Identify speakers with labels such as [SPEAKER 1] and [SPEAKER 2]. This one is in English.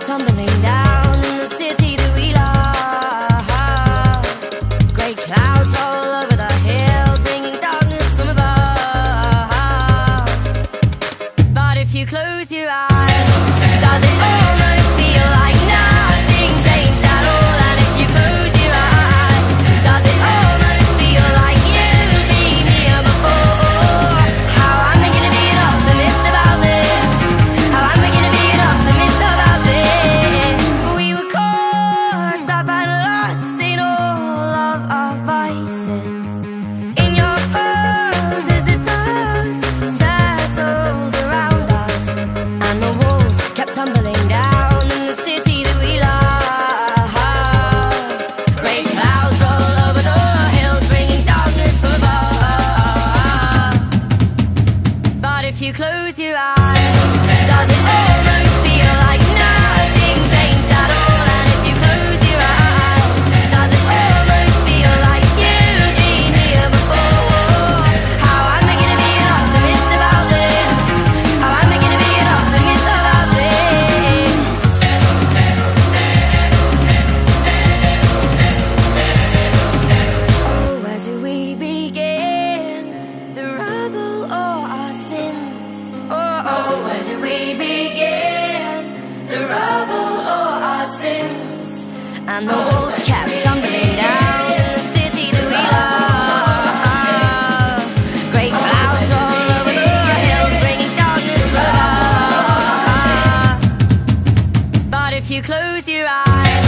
[SPEAKER 1] tumbling down in the city that we love. Clouds all over the bringing darkness from above. But if you close your eyes. you close your eyes. Does it we begin the rubble of our sins and the walls kept tumbling down in the city that we love. Great clouds roll over the hills, bringing darkness us. But if you close your eyes.